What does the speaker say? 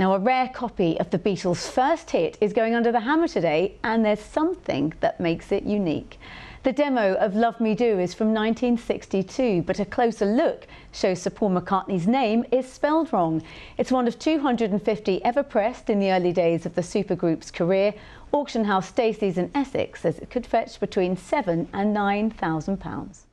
Now, a rare copy of the Beatles' first hit is going under the hammer today, and there's something that makes it unique. The demo of Love Me Do is from 1962, but a closer look shows Sir Paul McCartney's name is spelled wrong. It's one of 250 ever pressed in the early days of the supergroup's career. Auction house Stacey's in Essex says it could fetch between seven and nine thousand pounds.